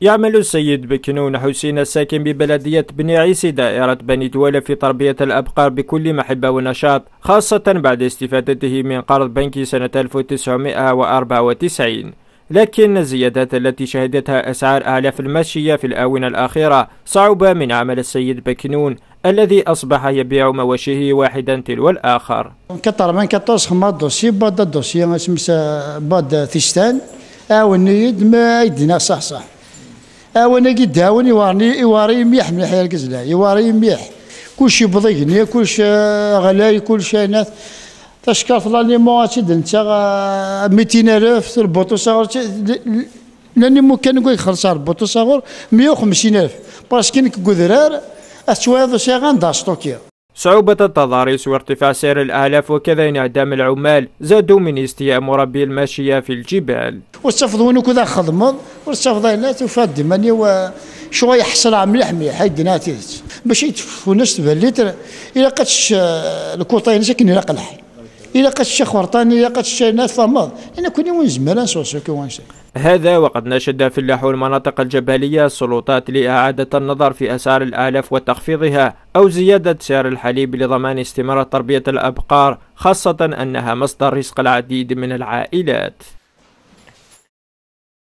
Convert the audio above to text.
يعمل السيد بكنون حسين الساكن ببلدية بني عيسي دائرة بني دولة في تربية الأبقار بكل محبة ونشاط خاصة بعد استفادته من قرض بنكي سنة 1994 لكن الزيادات التي شهدتها أسعار أعلاف الماشية في الآونة الأخيرة صعوبة من عمل السيد بكنون الذي أصبح يبيع مواشيه واحدا تلو الآخر. كتر من كتر خمات دوسي بعد اسمس بعد ثيستان أوني ما يدنا صح صح. أونا قد داوني يوارني يواري ميح مليح يا القزلة يواري ميح. كلشي بضيقني كلشي غلاي كلشي ناس. تشكر الله لي مواتي انت 200000 تربطو صغر لأني مو كان نقول خلص ربطو صغر 150000 باسكو كي كودرار اشواذ شيغان داش طوكيو صعوبة التضاريس وارتفاع سعر الآلاف وكذا انعدام العمال زادوا من استياء مربي الماشية في الجبال. واستفضوني كذا خدمض واستفضي لا تفاد ماني وشوية حصل مليح مليح هاي دناتيت باش يتفونس تبليت إلا قدش الكوطين ساكن إلا قلح إلا قدش خورطاني إلا قدش ناس فمض أنا كوني وين زمان سوسو كي هذا وقد نشد فلاح المناطق الجبلية السلطات لإعادة النظر في أسعار الآلاف وتخفيضها أو زيادة سعر الحليب لضمان استمرار تربية الأبقار خاصة أنها مصدر رزق العديد من العائلات.